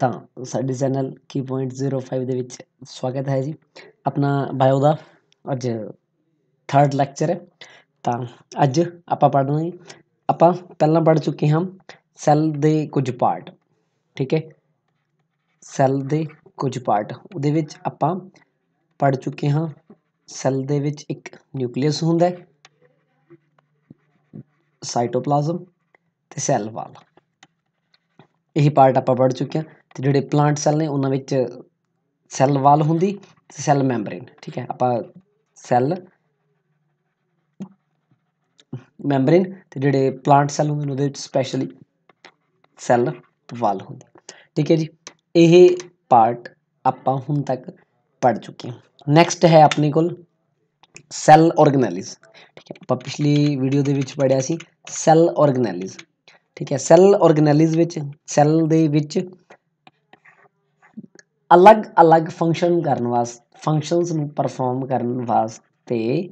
ਤਾਂ ਸਾਡੇ ਚੈਨਲ ਕੀ ਪੁਆਇੰਟ 05 ਦੇ ਵਿੱਚ ਸਵਾਗਤ ਹੈ ਜੀ। ਆਪਣਾ ਬਾਇਓ ਦਾ ਅੱਜ ਥਰਡ ਲੈਕਚਰ ਹੈ। ਤਾਂ ਅੱਜ ਆਪਾਂ ਪੜ੍ਹਨਾ ਜੀ। ਆਪਾਂ ਪਹਿਲਾਂ ਪੜ੍ਹ ਚੁੱਕੇ ਹਾਂ ਸੈੱਲ ਦੇ ਕੁਝ ਪਾਰਟ ਠੀਕ ਹੈ? ਸੈੱਲ ਦੇ ਕੁਝ ਪਾਰਟ ਉਹਦੇ ਵਿੱਚ ਆਪਾਂ ਪੜ੍ਹ ਚੁੱਕੇ ਹਾਂ। ਸੈੱਲ ਦੇ ਵਿੱਚ ਇੱਕ ਨਿਊਕਲੀਅਸ ਹੁੰਦਾ ਹੈ ਸਾਈਟੋਪਲਾਜ਼ਮ ਤੇ ਸੈੱਲ ਵਾਲ ਇਹੀ ਪਾਰਟ ਆਪਾਂ ਪੜ੍ਹ ਚੁੱਕੇ ਹਾਂ ਅਤੇ ਜਿਹੜੇ ਪਲਾਂਟ ਸੈੱਲ ਨੇ ਉਹਨਾਂ ਵਿੱਚ ਸੈੱਲ ਵਾਲ ਹੁੰਦੀ ਅਤੇ ਸੈੱਲ ਮੈਂਬਰੇਨ ਠੀਕ ਹੈ? ਆਪਾਂ ਸੈੱਲ ਮੈਂਬਰੇਨ ਅਤੇ ਜਿਹੜੇ ਪਲਾਂਟ ਸੈੱਲ ਹੁੰਦੇ ਨੇ ਉਹਦੇ ਵਿੱਚ ਸਪੈਸ਼ਲੀ ਸੈੱਲ ਵਾਲ ਹੁੰਦੀ। ਠੀਕ ਹੈ ਜੀ? ਇਹ ਪਾਰਟ ਆਪਾਂ ਹੁਣ ਤੱਕ ਪੜ੍ਹ ਚੁੱਕੇ ਹਾਂ। ਨੈਕਸਟ ਹੈ ਆਪਣੇ ਕੋਲ ਸੈੱਲ ਆਰਗੇਨੈਲਿਸ ਠੀਕ ਹੈ? ਆਪਾਂ ਪਿਛਲੀ ਵੀਡੀਓ ਦੇ ਵਿੱਚ ਪੜਿਆ ਸੀ ਸੈੱਲ ਆਰਗੇਨੈਲਿਸ ਠੀਕ ਹੈ ਸੈੱਲ ਆਰਗੇਨੈਲਿਸ ਵਿੱਚ ਸੈੱਲ ਦੇ ਵਿੱਚ ਅਲੱਗ-ਅਲੱਗ ਫੰਕਸ਼ਨ ਕਰਨ ਵਾਸਤੇ ਫੰਕਸ਼ਨਸ ਨੂੰ ਪਰਫਾਰਮ ਕਰਨ ਵਾਸਤੇ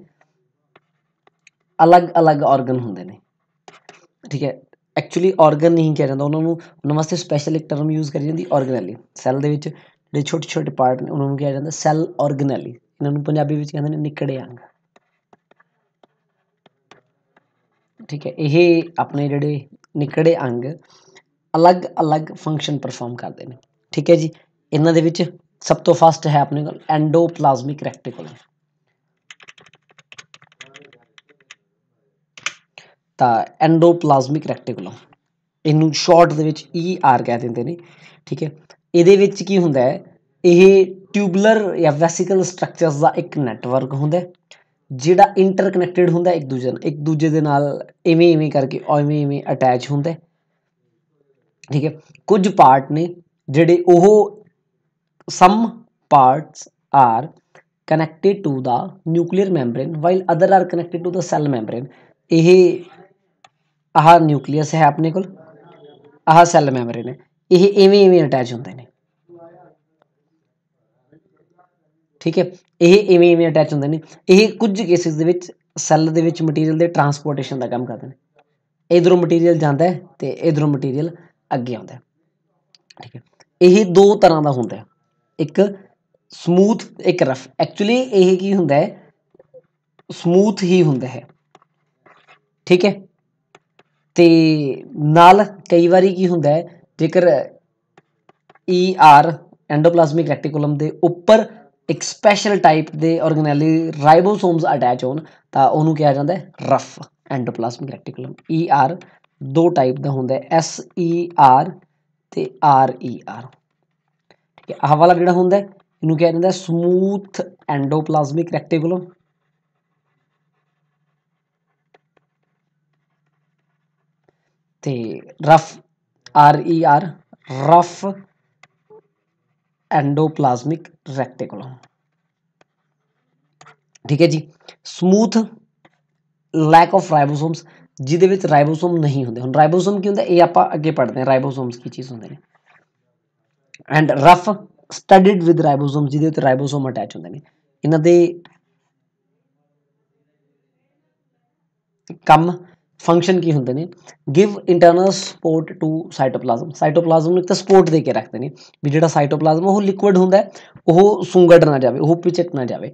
ਅਲੱਗ-ਅਲੱਗ ਆਰਗਨ ਹੁੰਦੇ ਨੇ। ਠੀਕ ਹੈ ਐਕਚੁਅਲੀ ਆਰਗਨ ਨਹੀਂ ਕਿਹਾ ਜਾਂਦਾ, ਉਹਨਾਂ ਨੂੰ, ਉਹਨਾਂ ਵਾਸਤੇ ਸਪੈਸ਼ਲ ਇੱਕ ਟਰਮ ਯੂਜ਼ ਕਰੀ ਜਾਂਦੀ ਆਰਗਨੈਲੀ ਸੈੱਲ ਦੇ ਵਿੱਚ ਜਿਹੜੇ ਛੋਟੇ ਛੋਟੇ ਪਾਰਟ ਨੇ, ਉਹਨਾਂ ਨੂੰ ਕਿਹਾ ਜਾਂਦਾ ਸੈੱਲ ਆਰਗਨੈਲੀ ਇਹਨਾਂ ਨੂੰ ਪੰਜਾਬੀ ਵਿੱਚ ਕਹਿੰਦੇ ਨੇ ਨਿਕੜੇ ਅੰਗ। ਠੀਕ ਹੈ, ਇਹ ਆਪਣੇ ਜਿਹੜੇ ਨਿਕੜੇ ਅੰਗ ਅਲੱਗ-ਅਲੱਗ ਫੰਕਸ਼ਨ ਪਰਫਾਰਮ ਕਰਦੇ ਨੇ। ਠੀਕ ਹੈ ਜੀ? ਇਹਨਾਂ ਦੇ ਵਿੱਚ ਸਭ ਤੋਂ ਫਸਟ ਹੈ ਆਪਣੇ ਕੋਲ ਐਂਡੋਪਲਾਜ਼ਮਿਕ ਰੈਕਟੀਕੂਲਮ ਤਾਂ ਐਂਡੋਪਲਾਜ਼ਮਿਕ ਰੈਕਟੀਕੂਲਮ ਇਹਨੂੰ ਸ਼ਾਰਟ ਦੇ ਵਿੱਚ ਈ ਆਰ ਕਹਿ ਦਿੰਦੇ ਨੇ। ਠੀਕ ਹੈ? ਇਹਦੇ ਵਿੱਚ ਕੀ ਹੁੰਦਾ ਹੈ? ਇਹ ਟਿਊਬਲਰ ਜਾਂ ਵੈਸਿਕਲ ਸਟਰਕਚਰਸ ਦਾ ਇੱਕ ਨੈਟਵਰਕ ਹੁੰਦਾ ਹੈ। ਜਿਹੜਾ ਇੰਟਰਕਨੈਕਟਡ ਹੁੰਦਾ ਇੱਕ ਦੂਜੇ ਨਾਲ, ਇੱਕ ਦੂਜੇ ਦੇ ਨਾਲ ਇਵੇਂ ਇਵੇਂ ਕਰਕੇ ਇਵੇਂ ਇਵੇਂ ਅਟੈਚ ਹੁੰਦਾ ਠੀਕ ਹੈ? ਕੁਝ ਪਾਰਟ ਨੇ ਜਿਹੜੇ ਉਹ some parts are connected to the nuclear membrane while other are connected to the cell membrane. ਇਹ ਆਹ ਨਿਊਕਲੀਅਸ ਹੈ ਆਪਣੇ ਕੋਲ, ਆਹ ਸੈੱਲ ਮੈਂਬਰੇਨ ਹੈ। ਇਹ ਇਵੇਂ ਇਵੇਂ ਅਟੈਚ ਹੁੰਦੇ ਨੇ। ਠੀਕ ਹੈ? ਇਹ ਇਵੇਂ ਇਵੇਂ ਅਟੈਚ ਹੁੰਦੇ ਨੇ। ਇਹ ਕੁਝ ਕੇਸਿਸ ਦੇ ਵਿੱਚ ਸੈੱਲ ਦੇ ਵਿੱਚ ਮਟੀਰੀਅਲ ਦੇ ਟਰਾਂਸਪੋਰਟੇਸ਼ਨ ਦਾ ਕੰਮ ਕਰਦੇ ਨੇ। ਇਧਰੋਂ ਮਟੀਰੀਅਲ ਜਾਂਦਾ ਹੈ ਤੇ ਇਧਰੋਂ ਮਟੀਰੀਅਲ ਅੱਗੇ ਆਉਂਦਾ ਹੈ। ਠੀਕ ਹੈ? ਇਹ ਦੋ ਤਰ੍ਹਾਂ ਦਾ ਹੁੰਦਾ ਹੈ। ਇੱਕ ਸਮੂਥ ਇੱਕ ਰਫ ਐਕਚੁਅਲੀ ਇਹ ਕੀ ਹੁੰਦਾ ਹੈ? ਸਮੂਥ ਹੀ ਹੁੰਦਾ ਹੈ। ਠੀਕ ਹੈ? ਤੇ ਨਾਲ ਕਈ ਵਾਰੀ ਕੀ ਹੁੰਦਾ ਹੈ? ਜੇਕਰ ਈ ਆਰ ਐਂਡੋਪਲਾਜ਼ਮਿਕ ਰੈਟੀਕੂਲਮ ਦੇ ਉੱਪਰ ਇੱਕ ਸਪੈਸ਼ਲ ਟਾਈਪ ਦੇ ਆਰਗੇਨੈਲੀ ਰਾਈਬੋਸੋਮਸ ਅਟੈਚ ਹੋਣ, ਤਾਂ ਉਹਨੂੰ ਕਿਹਾ ਜਾਂਦਾ ਹੈ rough endoplasmic reticulum E R ਦੋ ਟਾਈਪ ਦਾ ਹੁੰਦਾ ਹੈ ਐਸ ਈ ਆਰ ਤੇ ਆਰ ਈ ਆਰ ਠੀਕ ਹੈ, ਆਹ ਵਾਲਾ ਜਿਹੜਾ ਹੁੰਦਾ ਇਹਨੂੰ ਕਿਹਾ ਜਾਂਦਾ ਸਮੂਥ ਐਂਡੋਪਲਾਜ਼ਮਿਕ ਰੈਕਟੀਕੂਲਮ ਤੇ rough R E R rough endoplasmic reticulum ਠੀਕ ਹੈ ਜੀ ਸਮੂਥ ਲੈਕ ਆਫ ਰਾਈਬੋਸੋਮਸ ਜਿਹਦੇ ਵਿੱਚ ਰਾਈਬੋਸੋਮ ਨਹੀਂ ਹੁੰਦੇ ਹੁਣ ਰਾਈਬੋਸੋਮ ਕੀ ਹੁੰਦਾ ਇਹ ਆਪਾਂ ਅੱਗੇ ਪੜ੍ਹਦੇ ਹਾਂ ਰਾਈਬੋਸੋਮਸ ਕੀ ਚੀਜ਼ ਹੁੰਦੇ ਨੇ and rough studded with ribosome ਜਿਹਦੇ ਉੱਤੇ ਰਾਈਬੋਸੋਮ ਅਟੈਚ ਹੁੰਦੇ ਨੇ ਇਹਨਾਂ ਦੇ ਕੰਮ ਫੰਕਸ਼ਨ ਕੀ ਹੁੰਦੇ ਨੇ? Give internal support to cytoplasm cytoplasm ਨੂੰ ਇੱਕ ਤਾਂ ਸਪੋਰਟ ਦੇ ਕੇ ਰੱਖਦੇ ਨੇ ਵੀ ਜਿਹੜਾ ਸਾਈਟੋਪਲਾਜ਼ਮ ਉਹ ਲਿਕੁਇਡ ਹੁੰਦਾ ਉਹ ਸੁੰਗੜ ਨਾ ਜਾਵੇ, ਉਹ ਪਿਚਕ ਨਾ ਜਾਵੇ।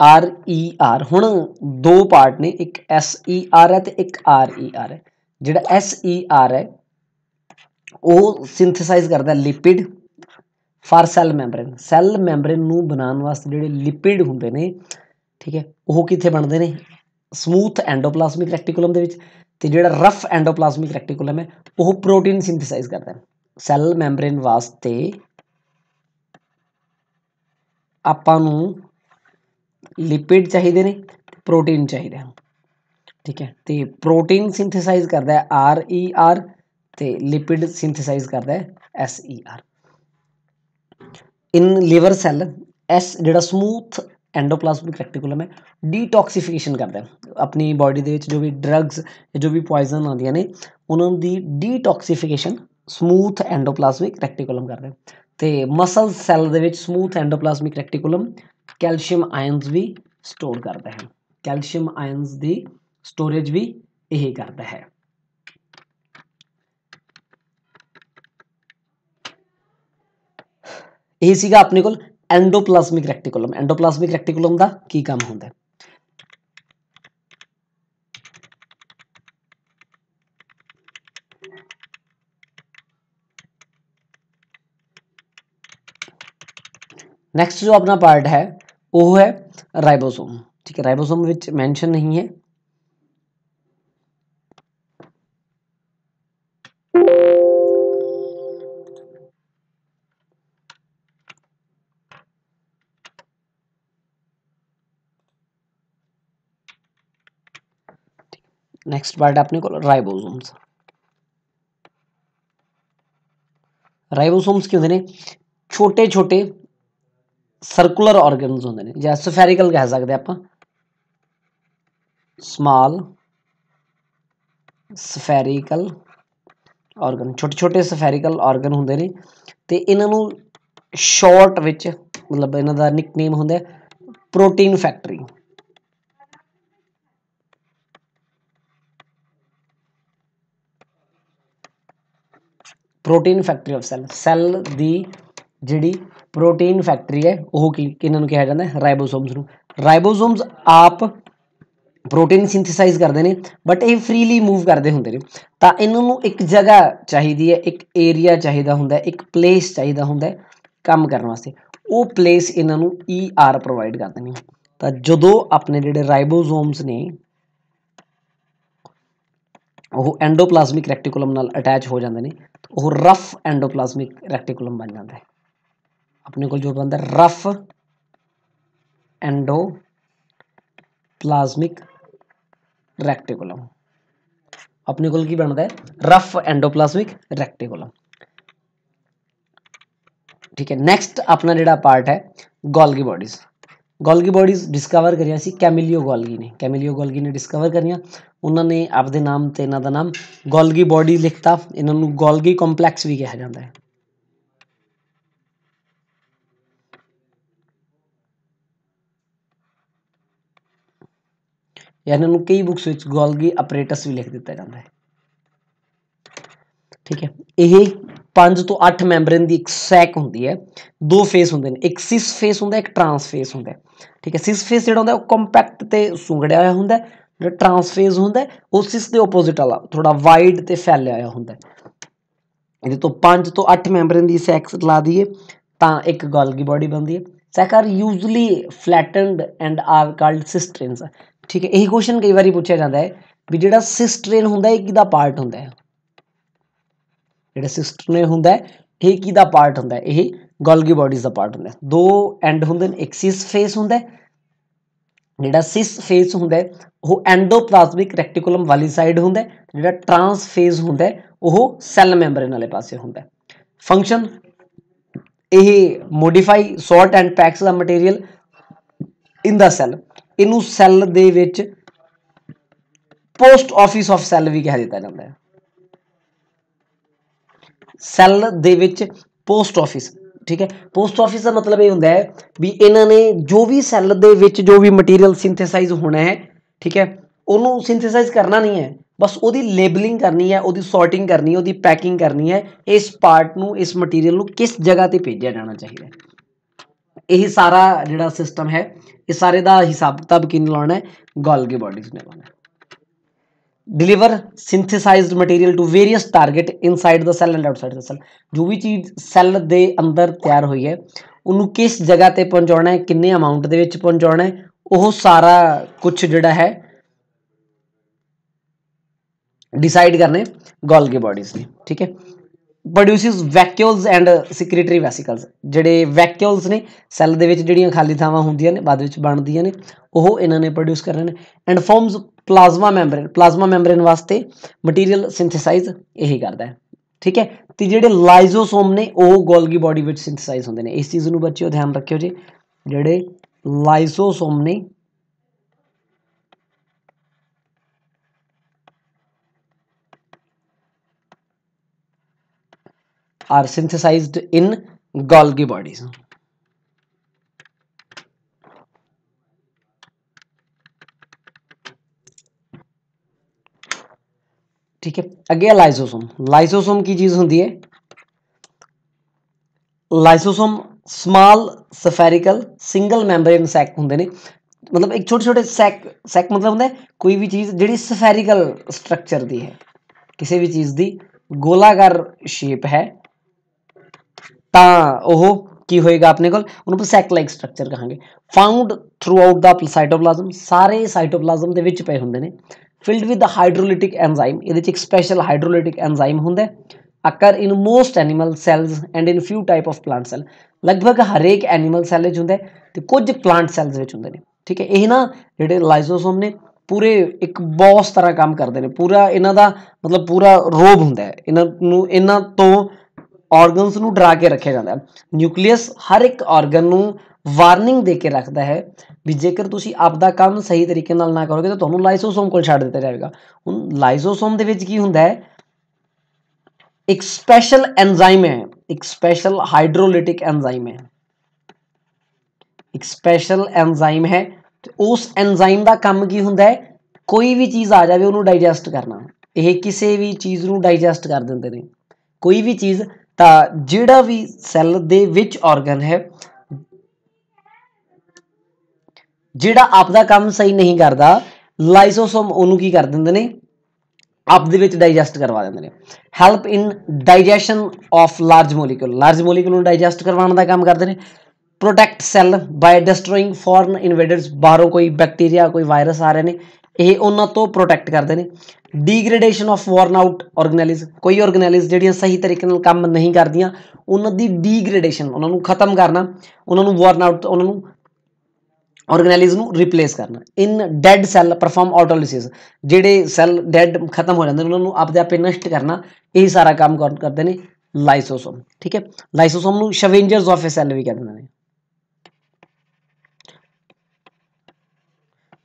ਆਰ ਈ ਆਰ ਹੁਣ ਦੋ ਪਾਰਟ ਨੇ, ਇੱਕ ਐਸ ਈ ਆਰ ਹੈ ਤੇ ਇੱਕ ਆਰ ਈ ਆਰ ਹੈ। ਜਿਹੜਾ ਐਸ ਈ ਆਰ ਹੈ, ਉਹ ਸਿੰਥੇਸਾਈਜ਼ ਕਰਦਾ lipid for cell membrane cell membrane ਨੂੰ ਬਣਾਉਣ ਵਾਸਤੇ ਜਿਹੜੇ ਲਿਪਿਡ ਹੁੰਦੇ ਨੇ, ਠੀਕ ਹੈ, ਉਹ ਕਿੱਥੇ ਬਣਦੇ ਨੇ? ਸਮੂਥ ਐਂਡੋਪਲਾਜ਼ਮਿਕ ਰੈਕਟੀਕੂਲਮ ਦੇ ਵਿੱਚ ਤੇ ਜਿਹੜਾ ਰਫ ਐਂਡੋਪਲਾਜ਼ਮਿਕ ਰੈਕਟੀਕੂਲਮ ਹੈ, ਉਹ ਪ੍ਰੋਟੀਨ ਸਿੰਥੇਸਾਈਜ਼ ਕਰਦਾ ਹੈ। ਸੈਲ ਮੈਂਬਰੇਨ ਵਾਸਤੇ ਆਪਾਂ ਨੂੰ ਲਿਪਿਡ ਚਾਹੀਦੇ ਨੇ ਪ੍ਰੋਟੀਨ ਚਾਹੀਦਾ ਹੈ ਠੀਕ ਹੈ, ਤੇ ਪ੍ਰੋਟੀਨ ਸਿੰਥੇਸਾਈਜ਼ ਕਰਦਾ ਹੈ ਆਰ ਈ ਆਰ ਤੇ ਲਿਪਿਡ ਸਿੰਥੇਸਾਈਜ਼ ਕਰਦਾ ਹੈ S E R in liver cell S ਜਿਹੜਾ ਸਮੂਥ ਐਂਡੋਪਲਾਸਮਿਕ ਰੈਕਟੀਕੂਲਮ ਹੈ ਡੀਟੌਕਸੀਫਿਕੇਸ਼ਨ ਕਰਦਾ ਹੈ ਆਪਣੀ ਬਾਡੀ ਦੇ ਵਿੱਚ ਜੋ ਵੀ ਡਰੱਗਸ ਜੋ ਵੀ ਪੋਇਜ਼ਨ ਆਉਂਦੀਆਂ ਨੇ, ਉਹਨਾਂ ਦੀ ਡੀਟੌਕਸੀਫਿਕੇਸ਼ਨ ਸਮੂਥ ਐਂਡੋਪਲਾਸਮਿਕ ਰੈਕਟੀਕੂਲਮ ਕਰਦਾ ਹੈ ਤੇ ਮਸਲ ਸੈੱਲ ਦੇ ਵਿੱਚ smooth endoplasmic reticulum calcium ions ਵੀ ਸਟੋਰ ਕਰਦਾ ਹੈ ਕੈਲਸ਼ੀਅਮ ਆਇਨਸ ਦੀ ਸਟੋਰੇਜ ਵੀ ਇਹ ਕਰਦਾ ਹੈ। ਇਹ ਸੀਗਾ ਆਪਣੇ ਕੋਲ ਐਂਡੋਪਲਾਜ਼ਮਿਕ ਰੈਕਟੀਕੂਲਮ ਐਂਡੋਪਲਾਜ਼ਮਿਕ ਰੈਕਟੀਕੂਲਮ ਦਾ ਕੀ ਕੰਮ ਹੁੰਦਾ ਹੈ नेक्स्ट जो अपना पार्ट है वो है राइबोसोम ठीक है राइबोसोम विच मेंशन नहीं है नेक्स्ट पार्ट अपने को राइबोसोम्स राइबोसोम्स की होंगे छोटे छोटे ਸਰਕੂਲਰ ਆਰਗਨਸ ਹੁੰਦੇ ਨੇ ਜਾਂ ਸਫੈਰਿਕਲ ਕਹਿ ਸਕਦੇ ਆਪਾਂ ਸਮਾਲ ਸਫੈਰਿਕਲ ਆਰਗਨ ਛੋਟੇ ਛੋਟੇ ਸਫੈਰਿਕਲ ਆਰਗਨ ਹੁੰਦੇ ਨੇ ਤੇ ਇਹਨਾਂ ਨੂੰ ਸ਼ਾਰਟ ਵਿੱਚ ਮਤਲਬ ਇਹਨਾਂ ਦਾ ਨਿਕਨੇਮ ਹੁੰਦਾ protein factory protein factory of cell cell ਦੀ ਜਿਹੜੀ ਪ੍ਰੋਟੀਨ ਫੈਕਟਰੀ ਹੈ, ਉਹ ਕੀ ਕਿਹਨਾਂ ਨੂੰ ਕਿਹਾ ਜਾਂਦਾ ਹੈ? ਰਾਈਬੋਸੋਮਸ ਨੂੰ। ਰਾਈਬੋਸੋਮਸ ਆਪ ਪ੍ਰੋਟੀਨ ਸਿੰਥੇਸਾਈਜ਼ ਕਰਦੇ ਨੇ ਬਟ ਇਹ ਫ੍ਰੀਲੀ ਮੂਵ ਕਰਦੇ ਹੁੰਦੇ ਨੇ। ਤਾਂ ਇਹਨਾਂ ਨੂੰ ਇੱਕ ਜਗ੍ਹਾ ਚਾਹੀਦੀ ਹੈ, ਇੱਕ ਏਰੀਆ ਚਾਹੀਦਾ ਹੁੰਦਾ ਹੈ, ਇੱਕ ਪਲੇਸ ਚਾਹੀਦਾ ਹੁੰਦਾ ਹੈ ਕੰਮ ਕਰਨ ਵਾਸਤੇ। ਉਹ ਪਲੇਸ ਇਹਨਾਂ ਨੂੰ ਈ ਆਰ ਪ੍ਰੋਵਾਈਡ ਕਰਦੇ ਨੇ। ਤਾਂ ਜਦੋਂ ਆਪਣੇ ਜਿਹੜੇ ਰਾਈਬੋਸੋਮਸ ਨੇ, ਉਹ ਐਂਡੋਪਲਾਜ਼ਮਿਕ ਰੈਕਟੀਕੂਲਮ ਨਾਲ ਅਟੈਚ ਹੋ ਜਾਂਦੇ ਨੇ तो रफ एंडोपलाजमिक रेक्टिकुलम बन जाता है। अपने को जो बनता है रफ एंडो प्लाजमिक रैक्टिकुलम अपने को की बनता है रफ एंडोपलाजमिक रैक्टिकुलम ठीक है नैक्सट अपना जोड़ा पार्ट है Golgi bodies Golgi bodies discover करिया कैमिलियो गोलगी ने। कैमिलियो गोलगी ने डिस्कवर करिया ਉਹਨਾਂ ਨੇ ਆਪਦੇ ਨਾਮ ਤੇ ਇਹਨਾਂ ਦਾ ਨਾਮ ਗੋਲਗੀ ਬਾਡੀ ਲਿਖਤਾ। ਇਹਨਾਂ ਨੂੰ ਗੋਲਗੀ ਕੰਪਲੈਕਸ ਵੀ ਕਿਹਾ ਜਾਂਦਾ ਹੈ। ਇਹਨਾਂ ਨੂੰ ਕਈ ਬੁੱਕਸ ਵਿੱਚ ਗੋਲਗੀ ਆਪਰੇਟਸ ਵੀ ਲਿਖ ਦਿੱਤਾ ਜਾਂਦਾ ਹੈ। ਠੀਕ ਹੈ। ਇਹ ਪੰਜ ਤੋਂ ਅੱਠ ਮੈਂਬਰਨ ਦੀ ਇੱਕ ਸੈਕ ਹੁੰਦੀ ਹੈ। ਦੋ ਫੇਸ ਹੁੰਦੇ ਨੇ। ਇੱਕ ਸਿਸ ਫੇਸ ਹੁੰਦਾ ਇੱਕ ਟਰਾਂਸ ਫੇਸ ਹੁੰਦਾ ਠੀਕ ਹੈ। ਸਿਸ ਫੇਸ ਜਿਹੜਾ ਹੁੰਦਾ ਉਹ ਕੰਪੈਕਟ ਤੇ ਸੁੰਗੜਿਆ ਹੋਇਆ ਹੁੰਦਾ ਜਿਹੜਾ ਟਰਾਂਸਫੇਜ਼ ਹੁੰਦਾ ਉਹ ਸਿਸ ਦੇ ਆਪੋਜ਼ਿਟ ਵਾਲਾ ਥੋੜਾ ਵਾਈਡ ਤੇ ਫੈਲਿਆ ਹੋਇਆ ਹੁੰਦਾ ਇਹਦੇ ਤੋਂ 5 ਤੋਂ 8 ਮੈਂਬਰਨ ਦੀ ਸੈਕਸ ਲਾ ਦਈਏ, ਤਾਂ ਇੱਕ ਗੋਲਗੀ ਬਾਡੀ ਬਣਦੀ ਹੈ। Sac are usually flattened and are called cisternae ਠੀਕ ਹੈ, ਇਹ ਕੁਐਸਚਨ ਕਈ ਵਾਰੀ ਪੁੱਛਿਆ ਜਾਂਦਾ ਹੈ ਵੀ ਜਿਹੜਾ ਸਿਸਟ੍ਰੇਨ ਹੁੰਦਾ ਇਹ ਕਿਹਦਾ ਪਾਰਟ ਹੁੰਦਾ ਹੈ? ਜਿਹੜਾ ਸਿਸਟ੍ਰੇਨ ਹੁੰਦਾ ਇਹ ਕਿਹਦਾ ਪਾਰਟ ਹੁੰਦਾ ਇਹ ਗੋਲਗੀ ਬਾਡੀਜ਼ ਦਾ ਪਾਰਟ ਹੁੰਦਾ ਦੋ ਐਂਡ ਹੁੰਦੇ ਨੇ, ਇੱਕ ਸਿਸ ਫੇਸ ਹੁੰਦਾ ਜਿਹੜਾ ਸਿਸ ਫੇਸ ਹੁੰਦਾ ਉਹ ਐਂਡੋਪਲਾਜ਼ਮਿਕ ਰੈਕਟੀਕੂਲਮ ਵਾਲੀ ਸਾਈਡ ਹੁੰਦਾ ਜਿਹੜਾ ਟਰਾਂਸ ਫੇਸ ਹੁੰਦਾ ਉਹ ਸੈੱਲ ਮੈਂਬਰੇਨ ਵਾਲੇ ਪਾਸੇ ਹੁੰਦਾ ਫੰਕਸ਼ਨ ਇਹ modify sort and packs the material in the cell ਇਹਨੂੰ ਸੈੱਲ ਦੇ ਵਿੱਚ ਪੋਸਟ ਆਫਿਸ ਆਫ ਸੈੱਲ ਵੀ ਕਹਿ ਦਿੱਤਾ ਜਾਂਦਾ ਹੈ। ਸੈੱਲ ਦੇ ਵਿੱਚ ਪੋਸਟ ਆਫਿਸ ਠੀਕ ਹੈ? ਪੋਸਟ ਆਫਿਸ ਦਾ ਮਤਲਬ ਇਹ ਹੁੰਦਾ ਹੈ ਵੀ ਇਹਨਾਂ ਨੇ ਜੋ ਵੀ ਸੈੱਲ ਦੇ ਵਿੱਚ ਜੋ ਵੀ ਮਟੀਰੀਅਲ ਸਿੰਥੇਸਾਈਜ਼ ਹੋਣਾ ਹੈ, ਠੀਕ ਹੈ? ਉਹਨੂੰ ਸਿੰਥੇਸਾਈਜ਼ ਕਰਨਾ ਨਹੀਂ ਹੈ। ਬਸ ਉਹਦੀ ਲੇਬਲਿੰਗ ਕਰਨੀ ਹੈ, ਉਹਦੀ ਸੌਰਟਿੰਗ ਕਰਨੀ ਹੈ, ਉਹਦੀ ਪੈਕਿੰਗ ਕਰਨੀ ਹੈ। ਇਸ ਪਾਰਟ ਨੂੰ, ਇਸ ਮਟੀਰੀਅਲ ਨੂੰ ਕਿਸ ਜਗ੍ਹਾ ਤੇ ਭੇਜਿਆ ਜਾਣਾ ਚਾਹੀਦਾ ਇਹ ਸਾਰਾ ਜਿਹੜਾ ਸਿਸਟਮ ਹੈ, ਇਹ ਸਾਰੇ ਦਾ ਹਿਸਾਬ ਕਿਤਾਬ ਕਿਨ ਲਾਉਣਾ ਹੈ? ਗੋਲਗੀ ਬਾਡੀਜ਼ ਨੇ ਲਾਉਣਾ deliver synthesized material to various target inside the cell and outside the cell ਜੋ ਵੀ ਚੀਜ਼ ਸੈੱਲ ਦੇ ਅੰਦਰ ਤਿਆਰ ਹੋਈ ਹੈ, ਉਹਨੂੰ ਕਿਸ ਜਗ੍ਹਾ ਤੇ ਪਹੁੰਚਾਉਣਾ ਹੈ, ਕਿੰਨੇ ਅਮਾਉਂਟ ਦੇ ਵਿੱਚ ਪਹੁੰਚਾਉਣਾ ਹੈ, ਉਹ ਸਾਰਾ ਕੁਝ ਜਿਹੜਾ ਹੈ ਡਿਸਾਈਡ ਕਰਨੇ ਗੋਲਗੀ ਬਾਡੀਜ਼ ਨੇ ਠੀਕ ਹੈ। ਪ੍ਰੋਡਿਊਸਸ ਵੈਕਿਊਲਸ ਐਂਡ ਸਿਕ੍ਰੀਟਰੀ ਵੈਸਿਕਲਸ ਜਿਹੜੇ ਵੈਕਿਊਲਸ ਨੇ ਸੈੱਲ ਦੇ ਵਿੱਚ ਜਿਹੜੀਆਂ ਖਾਲੀ ਥਾਵਾਂ ਹੁੰਦੀਆਂ ਨੇ, ਬਾਅਦ ਵਿੱਚ ਬਣਦੀਆਂ ਨੇ, ਉਹ ਇਹਨਾਂ ਨੇ ਪ੍ਰੋਡਿਊਸ ਕਰਨੇ ਨੇ and forms plasma membrane plasma membrane ਵਾਸਤੇ ਮਟੀਰੀਅਲ ਸਿੰਥੇਸਾਈਜ਼ ਇਹੀ ਕਰਦਾ ਹੈ। ਠੀਕ ਹੈ? ਤੇ ਜਿਹੜੇ ਲਾਈਜ਼ੋਸੋਮ ਨੇ, ਉਹ ਗੋਲਗੀ ਬਾਡੀ ਵਿੱਚ ਸਿੰਥੇਸਾਈਜ਼ ਹੁੰਦੇ ਨੇ। ਇਸ ਚੀਜ਼ ਨੂੰ ਬੱਚਿਓ ਧਿਆਨ ਰੱਖਿਓ ਜੀ, ਜਿਹੜੇ ਲਾਈਜ਼ੋਸੋਮ ਨੇ are synthesized in Golgi bodies. ठीक है अगे लाइसोसोम लाइसोसोम की चीज होती है lysosome small spherical single membrane sac ਹੁੰਦੇ ਨੇ ਮਤਲਬ ਇੱਕ ਛੋਟੇ ਛੋਟੇ ਸੈਕ ਸੈਕ ਮਤਲਬ ਹੁੰਦਾ ਕੋਈ ਵੀ ਚੀਜ਼ ਜਿਹੜੀ ਸਫੈਰੀਕਲ ਸਟਰਕਚਰ ਦੀ ਹੈ ਕਿਸੇ ਵੀ ਚੀਜ਼ ਦੀ ਗੋਲਾਕਾਰ ਸ਼ੇਪ ਹੈ ਤਾਂ ਉਹ ਕੀ ਹੋਏਗਾ ਆਪਣੇ ਕੋਲ? ਉਹਨੂੰ ਆਪਾਂ ਸੈਕ ਲਾਈਕ ਸਟਰਕਚਰ ਕਹਾਂਗੇ। Found throughout the cytoplasm ਸਾਰੇ ਸਾਈਟੋਪਲਾਜ਼ਮ ਦੇ ਵਿੱਚ ਪਏ ਹੁੰਦੇ ਨੇ। Filled with the hydrolytic enzyme ਇਹਦੇ ਵਿੱਚ ਇੱਕ ਸਪੈਸ਼ਲ ਹਾਈਡਰੋਲਿਟਿਕ ਐਂਜ਼ਾਈਮ ਹੁੰਦਾ occur in most animal cells and in few type of plant cell ਲਗਭਗ ਹਰੇਕ ਐਨੀਮਲ ਸੈਲ ਵਿੱਚ ਹੁੰਦਾ ਤੇ ਕੁਝ ਪਲਾਂਟ ਸੈਲਸ ਵਿੱਚ ਹੁੰਦੇ ਨੇ। ਠੀਕ ਹੈ, ਇਹ ਨਾ ਜਿਹੜੇ ਲਾਈਜ਼ੋਸੋਮ ਨੇ, ਪੂਰੇ ਇੱਕ ਬੌਸ ਤਰ੍ਹਾਂ ਕੰਮ ਕਰਦੇ ਨੇ। ਪੂਰਾ ਇਹਨਾਂ ਦਾ ਮਤਲਬ ਪੂਰਾ ਰੋਬ ਹੁੰਦਾ ਹੈ। ਇਹਨਾਂ ਨੂੰ, ਇਹਨਾਂ ਤੋਂ ਆਰਗਨਸ ਨੂੰ ਡਰਾ ਕੇ ਰੱਖਿਆ ਜਾਂਦਾ ਹੈ। ਨਿਊਕਲੀਅਸ ਹਰ ਇੱਕ ਆਰਗਨ ਨੂੰ ਵਾਰਨਿੰਗ ਦੇ ਕੇ ਰੱਖਦਾ ਹੈ ਵੀ ਜੇਕਰ ਤੁਸੀਂ ਆਪਦਾ ਕੰਮ ਸਹੀ ਤਰੀਕੇ ਨਾਲ ਨਾ ਕਰੋਗੇ ਤਾਂ ਤੁਹਾਨੂੰ ਲਾਈਸੋਸੋਮ ਕੋਲ ਛੱਡ ਦਿੱਤਾ ਜਾਵੇਗਾ। ਹੁਣ ਲਾਈਸੋਸੋਮ ਦੇ ਵਿੱਚ ਕੀ ਹੁੰਦਾ ਹੈ? ਇੱਕ ਸਪੈਸ਼ਲ ਐਂਜ਼ਾਈਮ ਹੈ, ਇੱਕ ਸਪੈਸ਼ਲ ਹਾਈਡਰੋਲਿਟਿਕ ਐਂਜ਼ਾਈਮ ਹੈ। ਇੱਕ ਸਪੈਸ਼ਲ ਐਂਜ਼ਾਈਮ ਹੈ ਤੇ ਉਸ ਐਂਜ਼ਾਈਮ ਦਾ ਕੰਮ ਕੀ ਹੁੰਦਾ ਹੈ? ਕੋਈ ਵੀ ਚੀਜ਼ ਆ ਜਾਵੇ ਉਹਨੂੰ ਡਾਈਜੈਸਟ ਕਰਨਾ। ਇਹ ਕਿਸੇ ਵੀ ਚੀਜ਼ ਨੂੰ ਡਾਈਜੈਸਟ ਕਰ ਦਿੰਦੇ ਨੇ। ਕੋਈ ਵੀ ਚੀਜ਼ ਤਾਂ ਜਿਹੜਾ ਵੀ ਸੈੱਲ ਦੇ ਵਿੱਚ ਆਰਗਨ ਹੈ, ਜਿਹੜਾ ਆਪਦਾ ਕੰਮ ਸਹੀ ਨਹੀਂ ਕਰਦਾ ਲਾਈਸੋਸੋਮ ਉਹਨੂੰ ਕੀ ਕਰ ਦਿੰਦੇ ਨੇ? ਆਪ ਦੇ ਵਿੱਚ ਡਾਈਜੈਸਟ ਕਰਵਾ ਦਿੰਦੇ ਨੇ। Help in digestion of large molecule large molecule ਨੂੰ ਡਾਈਜੈਸਟ ਕਰਵਾਉਣ ਦਾ ਕੰਮ ਕਰਦੇ ਨੇ। Protect cell by destroying foreign invaders ਬਾਹਰੋਂ ਕੋਈ ਬੈਕਟੀਰੀਆ ਕੋਈ ਵਾਇਰਸ ਆ ਰਹੇ ਨੇ। ਇਹ ਉਹਨਾਂ ਤੋਂ ਪ੍ਰੋਟੈਕਟ ਕਰਦੇ ਨੇ। ਡੀਗ੍ਰੇਡੇਸ਼ਨ ਆਫ ਵਰਨ ਆਊਟ ਆਰਗੇਨਿਲਸ ਕੋਈ ਆਰਗੇਨਿਲਸ ਜਿਹੜੀਆਂ ਸਹੀ ਤਰੀਕੇ ਨਾਲ ਕੰਮ ਨਹੀਂ ਕਰਦੀਆਂ, ਉਹਨਾਂ ਦੀ ਡੀਗ੍ਰੇਡੇਸ਼ਨ ਉਹਨਾਂ ਨੂੰ ਖਤਮ ਕਰਨਾ, ਉਹਨਾਂ ਨੂੰ ਵਰਨ ਆਊਟ ਉਹਨਾਂ ਨੂੰ ਆਰਗੇਨਿਲਸ ਨੂੰ ਰਿਪਲੇਸ ਕਰਨਾ। In dead cell perform autolysis ਜਿਹੜੇ ਸੈੱਲ ਡੈਡ ਖਤਮ ਹੋ ਜਾਂਦੇ ਨੇ, ਉਹਨਾਂ ਨੂੰ ਆਪਦੇ ਆਪੇ ਨਸ਼ਟ ਕਰਨਾ, ਇਹ ਸਾਰਾ ਕੰਮ ਕਰਦੇ ਨੇ ਲਾਈਸੋਸੋਮ ਠੀਕ ਹੈ? ਲਾਈਸੋਸੋਮ ਨੂੰ ਸ਼ਵੇਂਜਰਸ ਆਫ ਅ ਸੈੱਲ ਵੀ ਕਹਿੰਦੇ ਨੇ।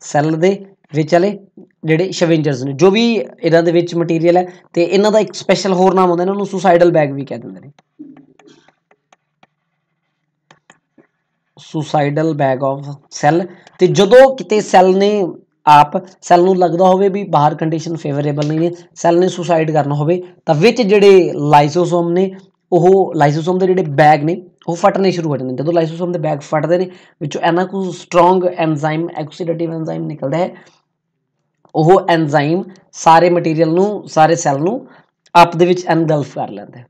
ਸੈੱਲ ਦੇ ਵਿੱਚ ਵਾਲੇ ਜਿਹੜੇ ਸ਼ਵਿੰਜਰਸ ਨੇ, ਜੋ ਵੀ ਇਹਨਾਂ ਦੇ ਵਿੱਚ ਮਟੀਰੀਅਲ ਹੈ ਤੇ ਇਹਨਾਂ ਦਾ ਇੱਕ ਸਪੈਸ਼ਲ ਹੋਰ ਨਾਮ ਹੁੰਦਾ ਇਹਨਾਂ ਨੂੰ ਸੁਸਾਈਡਲ ਬੈਗ ਵੀ ਕਹਿ ਦਿੰਦੇ ਨੇ। ਸੁਸਾਈਡਲ ਬੈਗ ਆਫ ਸੈੱਲ ਤੇ ਜਦੋਂ ਕਿਤੇ ਸੈੱਲ ਨੇ ਆਪ ਸੈੱਲ ਨੂੰ ਲੱਗਦਾ ਹੋਵੇ ਵੀ ਬਾਹਰ ਕੰਡੀਸ਼ਨ ਫੇਵਰੇਬਲ ਨਹੀਂ ਨੇ ਸੈੱਲ ਨੇ ਸੁਸਾਈਡ ਕਰਨਾ ਹੋਵੇ, ਤਾਂ ਵਿੱਚ ਜਿਹੜੇ ਲਾਈਸੋਸੋਮ ਨੇ, ਉਹ ਲਾਈਸੋਸੋਮ ਦੇ ਜਿਹੜੇ ਬੈਗ ਨੇ, ਉਹ ਫਟਣੇ ਸ਼ੁਰੂ ਹੋ ਜਾਂਦੇ ਨੇ। ਜਦੋਂ ਲਾਈਸੋਸੋਮ ਦੇ ਬੈਗ ਫਟਦੇ ਨੇ, ਵਿੱਚੋਂ ਇਹਨਾਂ ਕੁ ਸਟਰੋਂਗ ਐਂਜ਼ਾਈਮ ਐਕਸੀਡੇਟਿਵ ਐਂਜ਼ਾਈਮ ਨਿਕਲਦਾ ਹੈ ਉਹ ਐਂਜ਼ਾਈਮ ਸਾਰੇ ਮਟੀਰੀਅਲ ਨੂੰ, ਸਾਰੇ ਸੈੱਲ ਨੂੰ ਆਪ ਦੇ ਵਿੱਚ ਐਨਗਲਫ ਕਰ ਲੈਂਦਾ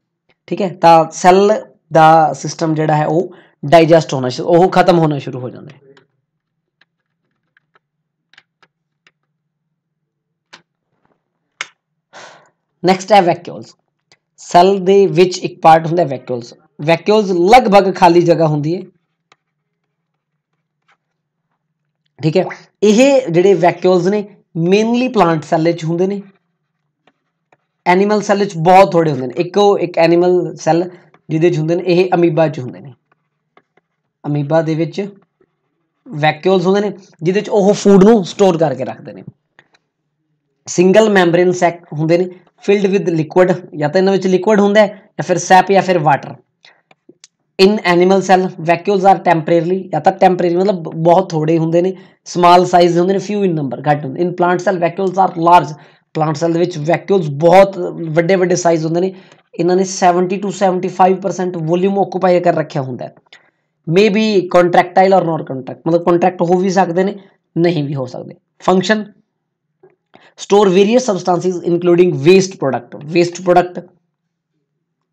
ਠੀਕ ਹੈ? ਤਾਂ ਸੈੱਲ ਦਾ ਸਿਸਟਮ ਜਿਹੜਾ ਹੈ ਉਹ ਡਾਈਜੈਸਟ ਹੋਣਾ ਸ਼ੁਰੂ ਉਹ ਖਤਮ ਹੋਣਾ ਸ਼ੁਰੂ ਹੋ ਜਾਂਦਾ ਹੈ। ਨੈਕਸਟ ਹੈ ਵੈਕਿਊਲਸ ਸੈੱਲ ਦੇ ਵਿੱਚ ਇੱਕ ਪਾਰਟ ਹੁੰਦਾ ਹੈ ਵੈਕਿਊਲਸ ਵੈਕਿਊਲਸ ਲਗਭਗ ਖਾਲੀ ਜਗ੍ਹਾ ਹੁੰਦੀ ਹੈ। ਠੀਕ ਹੈ? ਇਹ ਜਿਹੜੇ ਵੈਕਿਊਲਸ ਨੇ ਮੇਨਲੀ ਪਲਾਂਟ ਸੈੱਲ ਵਿੱਚ ਹੁੰਦੇ ਨੇ। ਐਨੀਮਲ ਸੈੱਲ ਵਿੱਚ ਬਹੁਤ ਥੋੜੇ ਹੁੰਦੇ ਨੇ। ਇੱਕੋ ਇੱਕ ਐਨੀਮਲ ਸੈੱਲ ਜਿਹਦੇ ਵਿੱਚ ਹੁੰਦੇ ਨੇ, ਇਹ ਅਮੀਬਾ 'ਚ ਹੁੰਦੇ ਨੇ। ਅਮੀਬਾ ਦੇ ਵਿੱਚ ਵੈਕਿਊਲਸ ਹੁੰਦੇ ਨੇ, ਜਿਹਦੇ ਵਿੱਚ ਉਹ ਫੂਡ ਨੂੰ ਸਟੋਰ ਕਰਕੇ ਰੱਖਦੇ ਨੇ। ਸਿੰਗਲ ਮੈਂਬਰੇਨ ਸੈਕ ਹੁੰਦੇ ਨੇ ਫਿਲਡ ਵਿਦ ਲਿਕੁਇਡ ਜਾਂ ਤਾਂ ਇਹਨਾਂ ਵਿੱਚ ਲਿਕੁਇਡ ਹੁੰਦਾ ਹੈ ਜਾਂ ਫਿਰ ਸੈਪ ਜਾਂ ਫਿਰ water in animal cell vacuoles are temporarily ਜਾਂ ਤਾਂ ਟੈਂਪਰੇਰੀ ਮਤਲਬ ਬਹੁਤ ਥੋੜੇ ਹੁੰਦੇ ਨੇ ਸਮਾਲ ਸਾਈਜ਼ ਹੁੰਦੇ ਨੇ ਫਿਊ ਇਨ ਨੰਬਰ ਘੱਟ ਹੁੰਦੇ। In plant cell vacuoles are large plant cell ਦੇ ਵਿੱਚ ਵੈਕਿਊਲਸ ਬਹੁਤ ਵੱਡੇ ਵੱਡੇ ਸਾਈਜ਼ ਹੁੰਦੇ ਨੇ। ਇਹਨਾਂ ਨੇ 70 ਟੂ 75% ਵੋਲਿਊਮ ਆਕੂਪਾਈ ਕਰ ਰੱਖਿਆ ਹੁੰਦਾ ਹੈ। ਮੇ ਬੀ ਕੰਟਰੈਕਟਾਈਲ ਔਰ ਨਾਟ ਕੰਟਰੈਕਟ ਮਤਲਬ ਕੰਟਰੈਕਟ ਹੋ ਵੀ ਸਕਦੇ ਨੇ, ਨਹੀਂ ਵੀ ਹੋ ਸਕਦੇ। Function store various substances including waste product waste product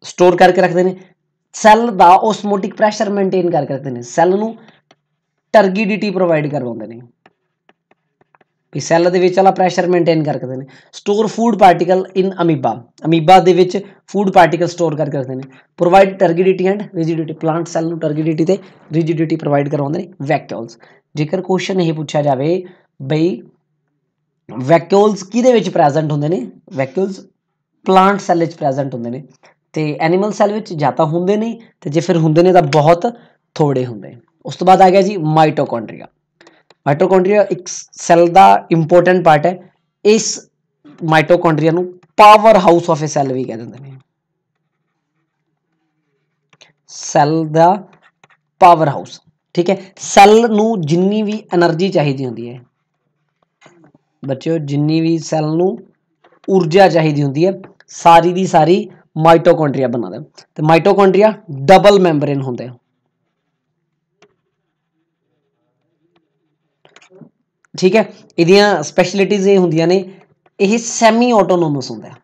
store ਕਰਕੇ ਰੱਖਦੇ ਨੇ। ਸੈੱਲ ਦਾ ਓਸਮੋਟਿਕ ਪ੍ਰੈਸ਼ਰ ਮੇਨਟੇਨ ਕਰਕੇ ਰੱਖਦੇ ਨੇ, ਸੈੱਲ ਨੂੰ ਟਰਗਿਡਿਟੀ ਪ੍ਰੋਵਾਈਡ ਕਰਵਾਉਂਦੇ ਨੇ। ਵੀ ਸੈੱਲ ਦੇ ਵਿੱਚ ਵਾਲਾ ਪ੍ਰੈਸ਼ਰ ਮੇਨਟੇਨ ਕਰਦੇ ਨੇ। Store food particle in amoeba amoeba ਦੇ ਵਿੱਚ ਫੂਡ ਪਾਰਟੀਕਲ ਸਟੋਰ ਕਰਕੇ ਰੱਖਦੇ ਨੇ। Provide turgidity and rigidity plant cell ਨੂੰ ਟਰਗਿਡਿਟੀ ਤੇ ਰਿਜਿਡਿਟੀ ਪ੍ਰੋਵਾਈਡ ਕਰਵਾਉਂਦੇ ਨੇ। ਵੈਕਿਊਲਸ ਜੇਕਰ ਕੁਐਸਚਨ ਇਹ ਪੁੱਛਿਆ ਜਾਵੇ ਬਈ ਵੈਕਿਊਲਸ ਕਿਹਦੇ ਵਿੱਚ ਪ੍ਰੈਜ਼ੈਂਟ ਹੁੰਦੇ ਨੇ? ਵੈਕਿਊਲਸ ਪਲਾਂਟ ਸੈੱਲ ਵਿੱਚ ਪ੍ਰੈਜ਼ੈਂਟ ਹੁੰਦੇ ਨੇ। ਤੇ ਐਨੀਮਲ ਸੈੱਲ ਵਿੱਚ ਜਾਂ ਤਾਂ ਹੁੰਦੇ ਨਹੀਂ, ਤੇ ਜੇ ਫਿਰ ਹੁੰਦੇ ਨੇ ਤਾਂ ਬਹੁਤ ਥੋੜੇ ਹੁੰਦੇ। ਉਸ ਤੋਂ ਬਾਅਦ ਆ ਗਿਆ ਜੀ ਮਾਈਟੋਕੌਂਡਰੀਆ ਮਾਈਟੋਕੌਂਡਰੀਆ ਇੱਕ ਸੈੱਲ ਦਾ ਇੰਪੋਰਟੈਂਟ ਪਾਰਟ ਹੈ। ਇਸ ਮਾਈਟੋਕੌਂਡਰੀਆ ਨੂੰ power house of a cell ਵੀ ਕਹਿ ਦਿੰਦੇ ਨੇ। ਸੈੱਲ ਦਾ ਪਾਵਰ ਹਾਊਸ ਠੀਕ ਹੈ। ਸੈੱਲ ਨੂੰ ਜਿੰਨੀ ਵੀ એનર્ਜੀ ਚਾਹੀਦੀ ਹੁੰਦੀ ਹੈ, ਬੱਚਿਓ, ਜਿੰਨੀ ਵੀ ਸੈੱਲ ਨੂੰ ਊਰਜਾ ਚਾਹੀਦੀ ਹੁੰਦੀ ਹੈ, ਸਾਰੀ ਦੀ ਸਾਰੀ माइटोकॉन्ड्रिया बनाते हैं तो ਡਬਲ डबल मेम्ब्रेन होंगे ਠੀਕ ਹੈ? ਇਹਦੀਆਂ ਸਪੈਸ਼ਲਿਟੀਜ਼ ਇਹ ਹੁੰਦੀਆਂ ਨੇ, ਇਹ ਸੈਮੀ ਆਟੋਨੋਮਸ ਹੁੰਦਾ ਹੈ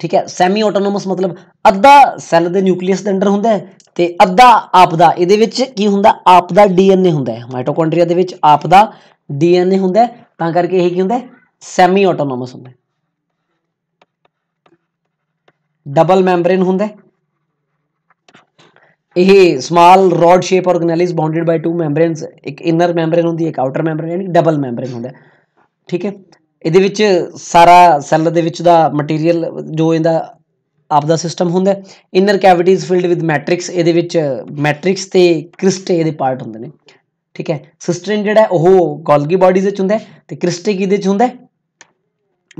ਠੀਕ ਹੈ? ਸੈਮੀ ਆਟੋਨੋਮਸ ਮਤਲਬ ਅੱਧਾ ਸੈੱਲ ਦੇ ਨਿਊਕਲੀਅਸ ਦੇ ਅੰਦਰ ਹੁੰਦਾ ਹੈ ਤੇ ਅੱਧਾ ਆਪ ਦਾ, ਇਹਦੇ ਵਿੱਚ ਕੀ ਹੁੰਦਾ? ਆਪ ਦਾ ਡੀਐਨਏ ਹੁੰਦਾ ਹੈ। ਮਾਈਟੋਕੌਂਡਰੀਆ ਦੇ ਵਿੱਚ ਆਪ ਦਾ ਡੀਐਨਏ ਹੁੰਦਾ ਤਾਂ ਕਰਕੇ ਇਹ ਕੀ ਹੁੰਦਾ ਸੈਮੀ ਆਟੋਨੋਮਸ ਹੁੰਦਾ। ਡਬਲ ਮੈਂਬਰੇਨ ਹੁੰਦਾ। ਇਹ small rod shape organelles bounded by two membranes ਇੱਕ ਇਨਰ ਮੈਂਬਰੇਨ ਹੁੰਦੀ ਹੈ ਇੱਕ ਆਊਟਰ ਮੈਂਬਰੇਨ ਯਾਨੀ ਡਬਲ ਮੈਂਬਰੇਨ ਹੁੰਦਾ। ਠੀਕ ਹੈ? ਇਹਦੇ ਵਿੱਚ ਸਾਰਾ ਸੈੱਲ ਦੇ ਵਿੱਚ ਦਾ ਮਟੀਰੀਅਲ ਜੋ ਇਹਦਾ ਆਪ ਦਾ ਸਿਸਟਮ ਹੁੰਦਾ inner cavities filled with matrix ਇਹਦੇ ਵਿੱਚ ਮੈਟ੍ਰਿਕਸ ਤੇ ਕ੍ਰਿਸਟੇ ਇਹਦੇ ਪਾਰਟ ਹੁੰਦੇ ਨੇ। ਠੀਕ ਹੈ? ਸਿਸਟਰਿਨ ਜਿਹੜਾ ਉਹ ਗੋਲਗੀ ਬਾਡੀਜ਼ ਵਿੱਚ ਹੁੰਦਾ ਤੇ ਕ੍ਰਿਸਟੇ ਕਿਹਦੇ ਵਿੱਚ ਹੁੰਦਾ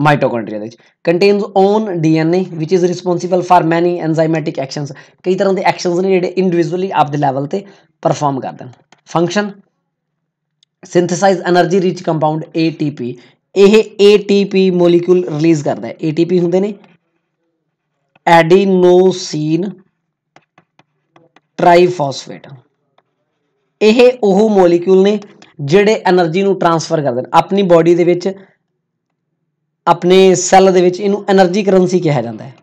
ਮਾਈਟੋਕੋਂਡਰੀਆ ਦੇ ਵਿੱਚ। Contains own DNA which is responsible for many enzymatic actions ਕਈ ਤਰ੍ਹਾਂ ਦੇ ਐਕਸ਼ਨਸ ਨੇ ਜਿਹੜੇ ਇੰਡੀਵਿਜੂਅਲੀ ਆਪ ਦੇ ਲੈਵਲ ਤੇ ਪਰਫਾਰਮ ਕਰਦੇ ਹਨ function synthesize energy rich compound ATP ਇਹ ATP ਮੋਲੀਕਿਊਲ ਰਿਲੀਜ਼ ਕਰਦਾ ਹੈ। ATP ਹੁੰਦੇ ਨੇ ਐਡੀਨੋਸੀਨ ਟ੍ਰਾਈਫਾਸਫੇਟ ਇਹ ਉਹ ਮੋਲੀਕਿਊਲ ਨੇ ਜਿਹੜੇ એનર્ਜੀ ਨੂੰ ਟਰਾਂਸਫਰ ਕਰਦੇ ਨੇ। ਆਪਣੀ ਬਾਡੀ ਦੇ ਵਿੱਚ ਆਪਣੇ ਸੈੱਲ ਦੇ ਵਿੱਚ ਇਹਨੂੰ એનર્ਜੀ ਕਰੰਸੀ ਕਿਹਾ ਜਾਂਦਾ ਹੈ।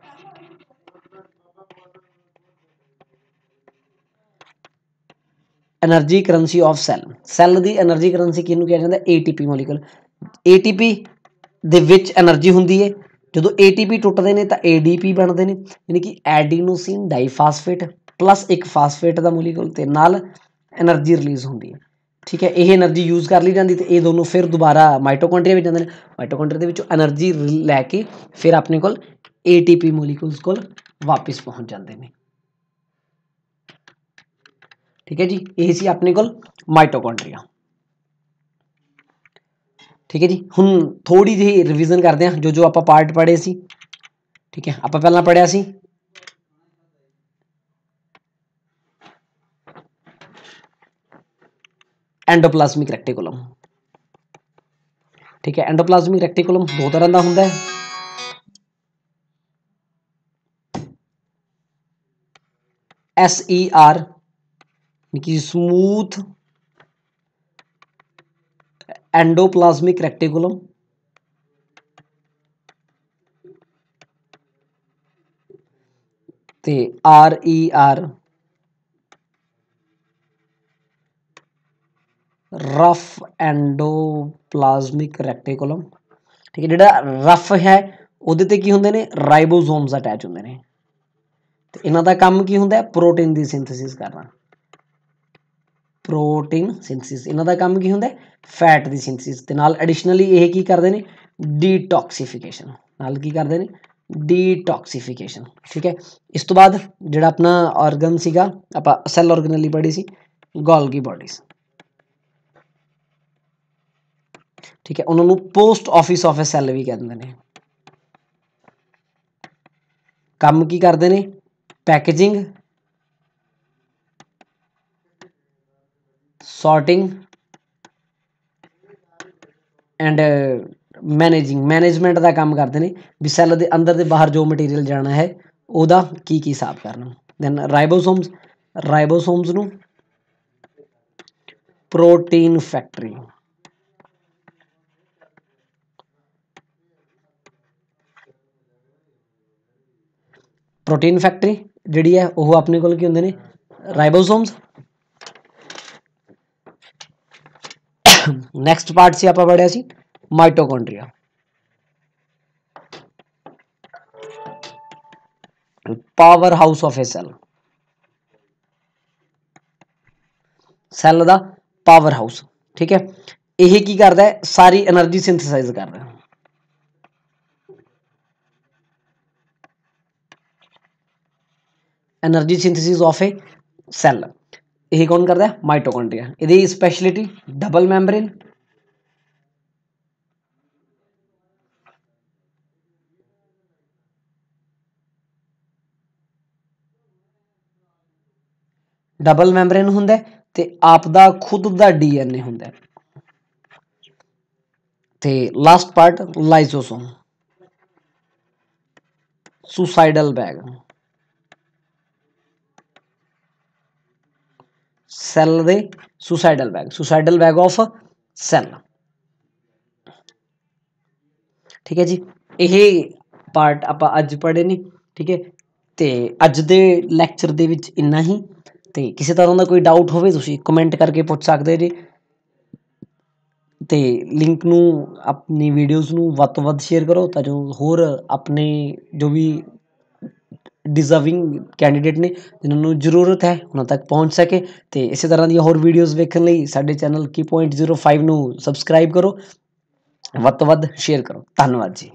Energy currency of cell cell the energy currency ਕਿਹਨੂੰ ਕਿਹਾ ਜਾਂਦਾ? ਏਟੀਪੀ ਮੋਲੀਕੂਲ ਏਟੀਪੀ ਦੇ ਵਿੱਚ એનર્ਜੀ ਹੁੰਦੀ ਹੈ। ਜਦੋਂ ਏਟੀਪੀ ਟੁੱਟਦੇ ਨੇ ਤਾਂ ਏਡੀਪੀ ਬਣਦੇ ਨੇ। ਯਾਨੀ ਕਿ ਐਡੀਨੋਸਿਨ ਡਾਈਫਾਸਫੇਟ ਪਲੱਸ ਇੱਕ ਫਾਸਫੇਟ ਦਾ ਮੋਲੀਕੂਲ ਤੇ ਨਾਲ એનર્ਜੀ ਰਿਲੀਜ਼ ਹੁੰਦੀ ਹੈ। ਠੀਕ ਹੈ, ਇਹ એનર્ਜੀ ਯੂਜ਼ ਕਰ ਲਈ ਜਾਂਦੀ ਤੇ ਇਹ ਦੋਨੋਂ ਫਿਰ ਦੁਬਾਰਾ ਮਾਈਟੋਕੌਂਡਰੀਆ ਵਿੱਚ ਜਾਂਦੇ ਨੇ। ਮਾਈਟੋਕੌਂਡਰੀਆ ਦੇ ਵਿੱਚੋਂ એનર્ਜੀ ਲੈ ਕੇ ਫਿਰ ਆਪਣੇ ਕੋਲ ATP ਮੋਲੀਕਿਊਲਸ ਕੋਲ ਵਾਪਸ ਪਹੁੰਚ ਜਾਂਦੇ ਨੇ। ਠੀਕ ਹੈ ਜੀ, ਇਹ ਸੀ ਆਪਣੇ ਕੋਲ ਮਾਈਟੋਕੌਂਡਰੀਆ ਠੀਕ ਹੈ ਜੀ, ਹੁਣ ਥੋੜੀ ਜਿਹੀ ਰਿਵੀਜ਼ਨ ਕਰਦੇ ਹਾਂ ਜੋ ਜੋ ਆਪਾਂ ਪਾਰਟ ਪੜ੍ਹੇ ਸੀ। ਠੀਕ ਹੈ, ਆਪਾਂ ਪਹਿਲਾਂ ਪੜ੍ਹਿਆ ਸੀ ਐਂਡੋਪਲਾਜ਼ਮਿਕ ਰੈਕਟੀਕੂਲਮ ਠੀਕ ਹੈ ਐਂਡੋਪਲਾਜ਼ਮਿਕ ਰੈਕਟੀਕੂਲਮ ਦੋ ਤਰ੍ਹਾਂ ਦਾ ਹੁੰਦਾ ਹੈ ਐਸ ਈ ਆਰ ਕਿ ਸਮੂਥ एंडोप्लाज्मिक रेक्टिकुलम ਤੇ R E R rough endoplasmic reticulum, ਠੀਕ ਹੈ, ਜਿਹੜਾ ਰਫ ਹੈ, ਉਹਦੇ ਤੇ ਕੀ ਹੁੰਦੇ ਨੇ? ਰਾਈਬੋਸੋਮਸ ਅਟੈਚ ਹੁੰਦੇ ਨੇ। ਤੇ ਇਹਨਾਂ ਦਾ ਕੰਮ ਕੀ ਹੁੰਦਾ ਹੈ? ਪ੍ਰੋਟੀਨ ਦੀ ਸਿੰਥੇਸਿਸ ਕਰਨਾ। Protein synthesis. ਇਹਨਾਂ ਦਾ ਕੰਮ ਕੀ ਹੁੰਦਾ ਫੈਟ ਦੀ ਸਿੰਥੇਸਿਸ। ਤੇ ਨਾਲ ਐਡੀਸ਼ਨਲੀ ਇਹ ਕੀ ਕਰਦੇ ਨੇ? ਡੀਟੌਕਸੀਫਿਕੇਸ਼ਨ। ਨਾਲ ਕੀ ਕਰਦੇ ਨੇ? ਡੀਟੌਕਸੀਫਿਕੇਸ਼ਨ। ਠੀਕ ਹੈ, ਇਸ ਤੋਂ ਬਾਅਦ ਜਿਹੜਾ ਆਪਣਾ ਆਰਗਨ ਸੀਗਾ, ਆਪਾਂ ਸੈੱਲ ਆਰਗਨਲੀ ਪੜ੍ਹੀ ਸੀ, ਗੋਲਗੀ ਬਾਡੀਜ਼ ਠੀਕ ਹੈ, ਉਹਨਾਂ ਨੂੰ post office of a cell ਵੀ ਕਹਿੰਦੇ ਨੇ। ਕੰਮ ਕੀ ਕਰਦੇ ਨੇ? Packaging sorting and managing management ਦਾ ਕੰਮ ਕਰਦੇ ਨੇ। ਵੀ ਸੈੱਲ ਦੇ ਅੰਦਰ ਦੇ ਬਾਹਰ ਜੋ ਮਟੀਰੀਅਲ ਜਾਣਾ ਹੈ, ਉਹਦਾ ਕੀ ਕੀ ਹਿਸਾਬ ਕਰਨਾ। ਦੈਨ ਰਾਈਬੋਸੋਮਸ ਰਾਈਬੋਸੋਮਸ ਨੂੰ ਪ੍ਰੋਟੀਨ ਫੈਕਟਰੀ प्रोटीन फैक्टरी जी है वह अपने को होंगे ने? राइबोसोम्स। नैक्सट पार्ट से आप पढ़िया mitochondria power house of a cell cell का पावर हाउस ठीक है? यही की करता है सारी एनर्जी सिंथेसाइज कर रहा है energy synthesis of a cell ਇਹ ਕੌਣ ਕਰਦਾ ਹੈ ਮਾਈਟੋਕੋਂਡਰੀਆ ਇਹਦੀ speciality double membrane double membrane ਹੁੰਦਾ ਤੇ ਆਪ ਦਾ ਖੁਦ ਦਾ ਡੀਐਨਏ ਹੁੰਦਾ ਤੇ last part lysosome suicidal bag cell ਦੇ suicidal bag suicidal bag of cell ਠੀਕ ਹੈ ਜੀ? ਇਹ ਪਾਰਟ ਆਪਾਂ ਅੱਜ ਪੜ੍ਹੇ ਨੇ, ਠੀਕ ਹੈ? ਤੇ ਅੱਜ ਦੇ ਲੈਕਚਰ ਦੇ ਵਿੱਚ ਇੰਨਾ ਹੀ। ਤੇ ਕਿਸੇ ਤਰ੍ਹਾਂ ਦਾ ਕੋਈ ਡਾਊਟ ਹੋਵੇ, ਤੁਸੀਂ ਕਮੈਂਟ ਕਰਕੇ ਪੁੱਛ ਸਕਦੇ ਜੀ। ਤੇ ਲਿੰਕ ਨੂੰ, ਆਪਣੀ ਵੀਡੀਓਜ਼ ਨੂੰ ਵੱਧ ਤੋਂ ਵੱਧ ਸ਼ੇਅਰ ਕਰੋ, ਤਾਂ ਜੋ ਹੋਰ ਆਪਣੇ ਜੋ ਵੀ ਡਿਜ਼ਰਵਿੰਗ ਕੈਂਡੀਡੇਟ ਨੇ, ਜਿਨ੍ਹਾਂ ਨੂੰ ਜ਼ਰੂਰਤ ਹੈ, ਉਹਨਾਂ ਤੱਕ ਪਹੁੰਚ ਸਕੇ। ਤੇ ਇਸੇ ਤਰ੍ਹਾਂ ਦੀਆਂ ਹੋਰ ਵੀਡੀਓਜ਼ ਵੇਖਣ ਲਈ ਸਾਡੇ ਚੈਨਲ ਕੀ ਪੁਆਇੰਟ 05 ਨੂੰ ਸਬਸਕ੍ਰਾਈਬ ਕਰੋ। ਵੱਧ ਤੋਂ ਵੱਧ ਸ਼ੇਅਰ ਕਰੋ। ਧੰਨਵਾਦ ਜੀ।